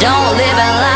Don't live a lie.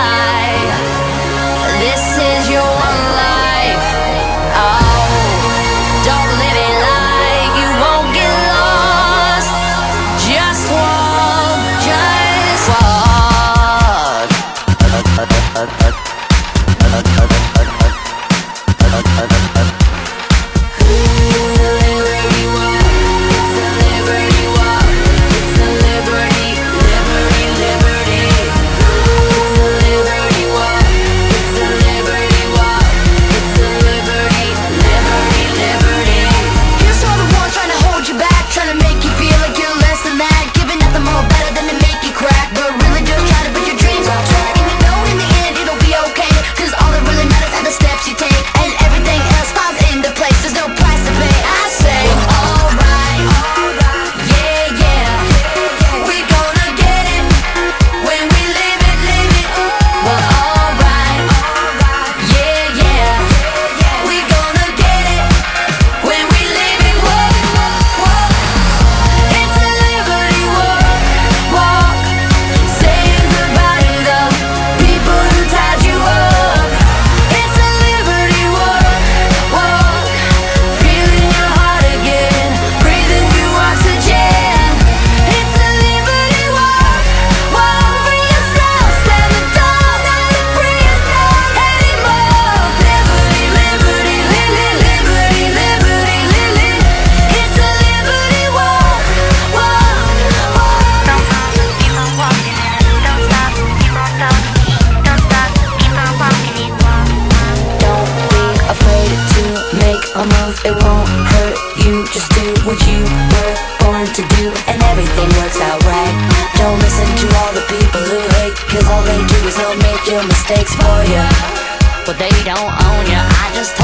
A move, it won't hurt you. Just do what you were born to do. And everything works out right. Don't listen to all the people who hate Cause all they do is help make your mistakes for you But they don't own you I just